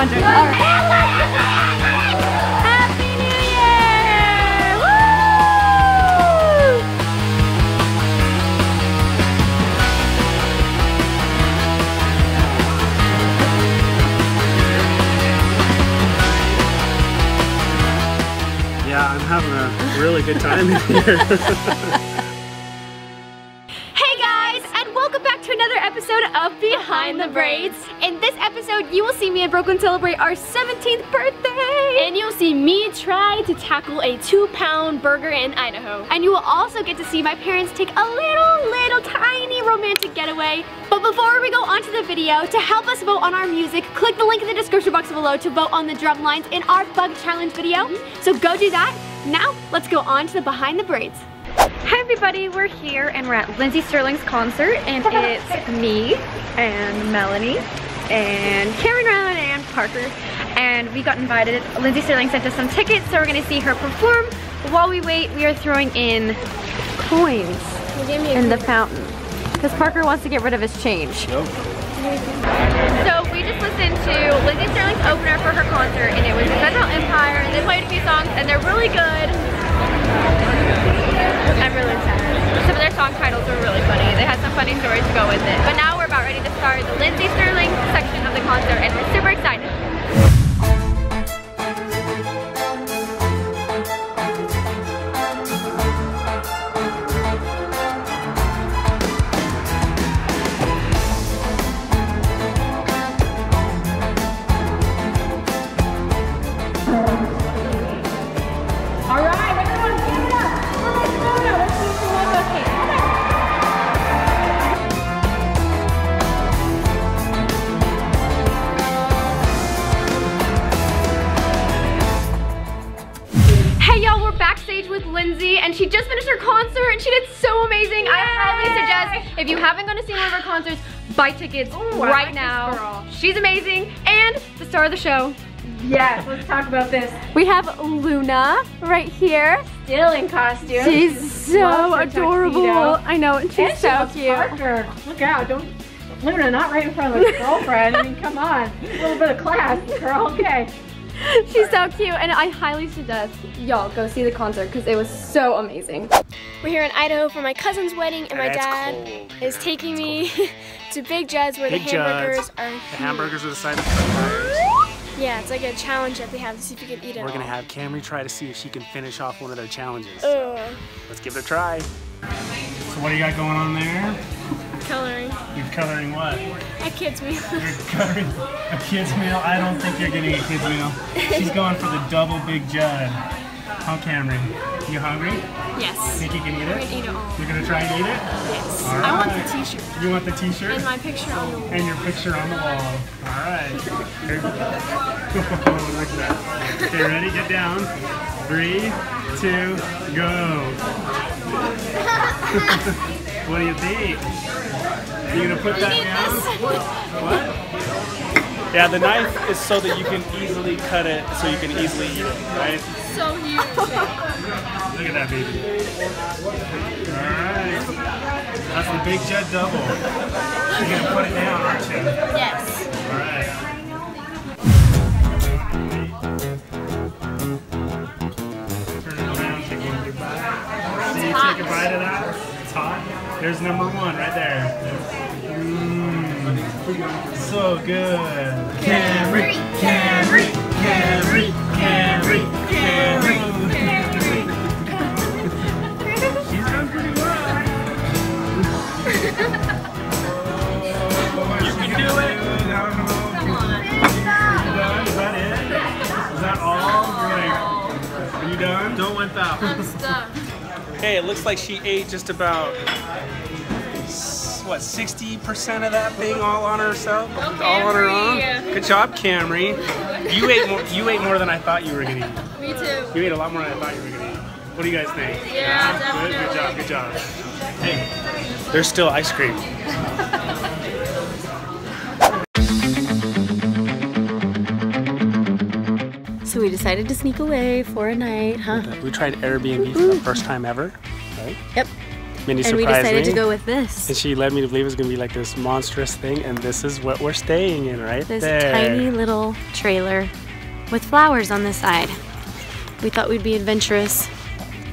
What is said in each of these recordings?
concert. All right. Yeah, I'm having a really good time here. of Behind the Braids. In this episode, you will see me and Brooklyn celebrate our 17th birthday. And you'll see me try to tackle a two pound burger in Idaho. And you will also get to see my parents take a little, little tiny romantic getaway. But before we go on to the video, to help us vote on our music, click the link in the description box below to vote on the drum lines in our bug challenge video. Mm-hmm. So go do that. Now, let's go on to the behind the braids. Hi everybody, we're here and we're at Lindsey Stirling's concert and it's me and Melanie and Cameron Ryan and Parker and we got invited. Lindsey Stirling sent us some tickets so we're gonna see her perform. While we wait, we are throwing in coins in the fountain because Parker wants to get rid of his change. So we just listened to Lindsey Stirling's opener for her concert and it was Federal Empire and they played a few songs and they're really good. I'm really sad. Some of their song titles were really funny. They had some funny stories to go with it. But now we're about ready to start the Lindsey Stirling section of the concert and we're super excited. To see one of her concerts, buy tickets right now. She's amazing and the star of the show. Yes, let's talk about this. We have Luna right here. Still in costume. She's so adorable. tuxedo. I know, she's And so cute. Parker. Look out, don't Luna, not right in front of a girlfriend. I mean, come on. A little bit of class, girl. Okay. She's so cute, and I highly suggest y'all go see the concert because it was so amazing. We're here in Idaho for my cousin's wedding and my It's dad cold. is taking me to Big Judd's where Big the hamburgers Judd's. are The hamburgers are the size of fries. Yeah, it's like a challenge that they have to see if you can eat it We're gonna all. have Kamri try to see if she can finish off one of their challenges. Ugh. Let's give it a try. So what do you got going on there? Coloring. You're coloring what? A kid's meal. You're coloring a kid's meal? I don't think you're getting a kid's meal. She's going for the double Big Judd. Huh, Kamri? You hungry? yes. Think you can eat I'm it? gonna eat it all. You're gonna try and eat it? Yes. All I want the t-shirt You want the t-shirt? and my picture on the wall. And your picture on the wall. All right. Here we go. Look at that. Okay, ready? Get down. Three, two, go. what do you think? You gonna put that down? What? Yeah, the knife is so that you can easily cut it, so you can easily eat it, right? So huge. Look at that baby. All right. That's the Big Judd double. You're gonna put it down, aren't you? yes. All right. Turn it around, take a bite. See, you take a bite of that. It's hot. There's number one right there. So good. Kamri, Kamri, Kamri, Kamri, Kamri. She's done pretty well. You can do it. I don't. You done? Is that it? Is that all? You're you done? Don't want that. I'm stuck. Okay, it looks like she ate just about s- what 60% of that thing all on herself, all on her own. Good job, Kamri. You ate more. You ate more than I thought you were gonna eat. Me too. You ate a lot more than I thought you were gonna eat. What do you guys think? Yeah, Good. Good job. Good job. Hey, there's still ice cream. So we decided to sneak away for a night, huh? We tried Airbnb for the first time ever. Right? Yep. Mindy and we decided me. to go with this. And she led me to believe it was gonna be like this monstrous thing, and this is what we're staying in right This there. tiny little trailer with flowers on the side. We thought we'd be adventurous.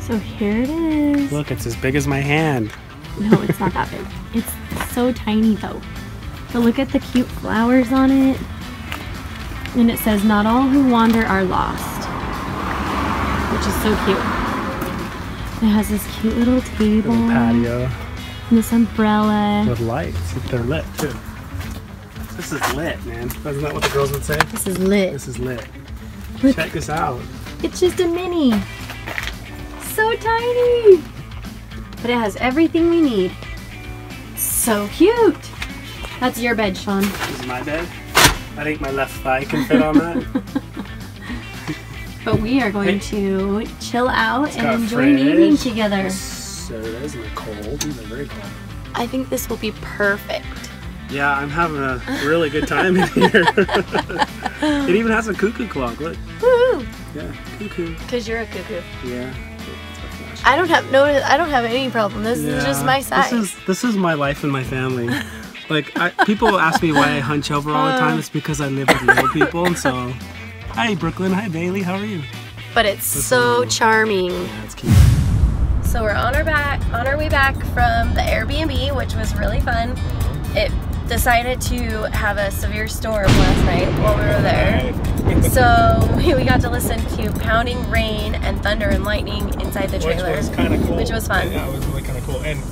So here it is. Look, it's as big as my hand. No, it's not that big. It's so tiny though. But look at the cute flowers on it. And it says, not all who wander are lost. Which is so cute. It has this cute little table. Little patio And this umbrella. with lights. They're lit too. This is lit, man. Isn't that what the girls would say? This is lit. This is lit. Look. Check this out. It's just a mini. So tiny. But it has everything we need. So cute. That's your bed, Shaun. This is my bed. I think my left thigh can fit on that. But we are going Hey. to chill out got and a enjoy an evening fridge. together. so it isn't it cold. These are very cold. I think this will be perfect. Yeah, I'm having a really good time in here. it even has a cuckoo clock. Look. Woo! Yeah, cuckoo. Cause you're a cuckoo. Yeah. I don't have no. I don't have any problem. This is just my size. This is this is my life and my family. Like I, people ask me why I hunch over all the time. Uh. It's because I live with little people, and so. Hi Brooklyn. Hi Bailey. How are you? but it's so charming. That's cute. So we're on our back, on our way back from the Airbnb, which was really fun. It decided to have a severe storm last night while we were there. So we got to listen to pounding rain and thunder and lightning inside the trailer. Which was kind of cool. Which was fun. Yeah, it was really kind of cool. And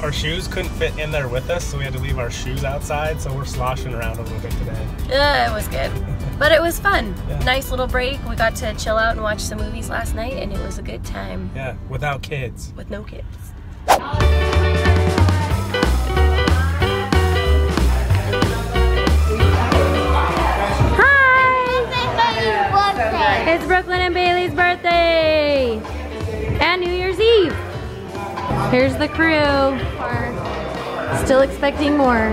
our shoes couldn't fit in there with us, so we had to leave our shoes outside. So we're sloshing around a little bit today. Uh, it was good. But it was fun. Yeah. Nice little break. We got to chill out and watch some movies last night, and it was a good time Yeah, without kids. with no kids. Hi! It's Brooklyn and Bailey's birthday! And New Year's Eve! Here's the crew. We're still expecting more.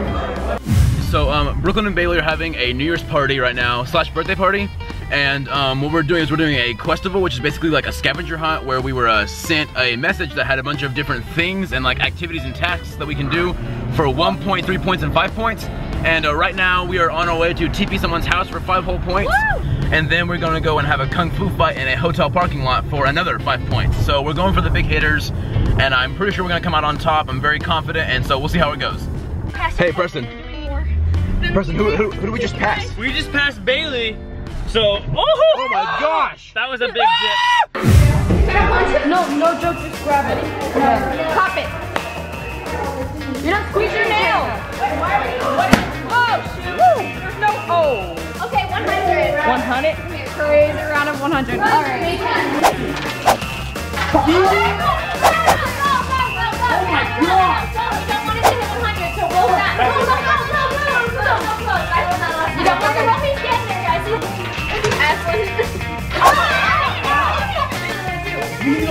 So um, Brooklyn and Bailey are having a New Year's party right now, slash birthday party. And um, what we're doing is we're doing a questival, which is basically like a scavenger hunt where we were uh, sent a message that had a bunch of different things and like activities and tasks that we can do for one point, three points, and five points. And uh, right now we are on our way to TP someone's house for five whole points. And then we're gonna go and have a kung fu fight in a hotel parking lot for another five points. So we're going for the big hitters, and I'm pretty sure we're gonna come out on top. I'm very confident, and so we'll see how it goes. Hey, Preston. Preston, who, who, who do we just pass? We just passed Bailey, so oh, Oh my gosh! that was a big ah! dip. No, no joke, just grab it. Uh, pop it. You're not squeeze your nail. Oh, shoot. There's no, oh. Okay, 100. 100? Crazy round of 100. All right. She's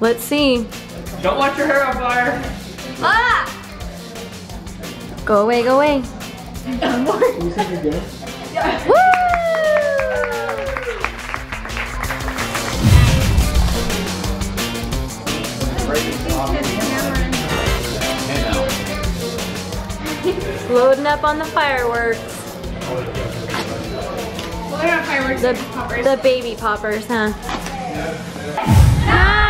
Let's see. Don't watch your hair on fire. Ah! Go away, go away. Woo! Loading up on the fireworks. The, the baby poppers, huh? Nine, eight,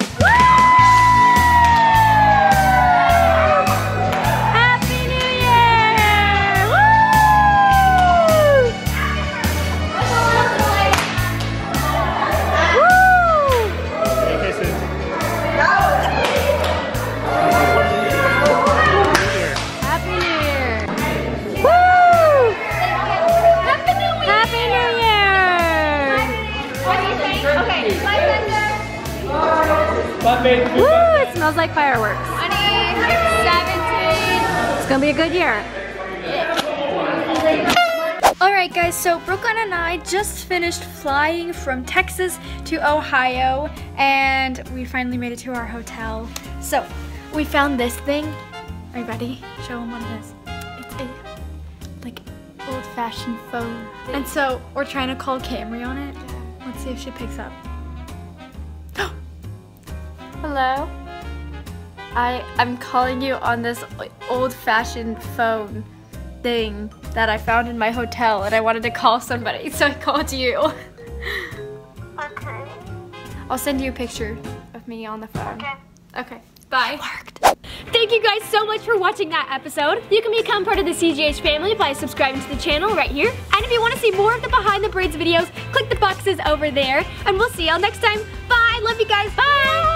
Woo! It smells like fireworks. It's gonna be a good year. Alright guys, so Brooklyn and I just finished flying from Texas to Ohio and we finally made it to our hotel. So, we found this thing. Are you ready? Show them what it is. It's a, like, old-fashioned phone. And so, we're trying to call Kamri on it. Let's see if she picks up. Hello? I, I'm calling you on this old-fashioned phone thing that I found in my hotel and I wanted to call somebody, so I called you. Okay. I'll send you a picture of me on the phone. Okay. Okay. Bye. Worked. Thank you guys so much for watching that episode. You can become part of the CGH family by subscribing to the channel right here. And if you want to see more of the behind the braids videos, click the boxes over there. And we'll see y'all next time. Bye. Love you guys. Bye.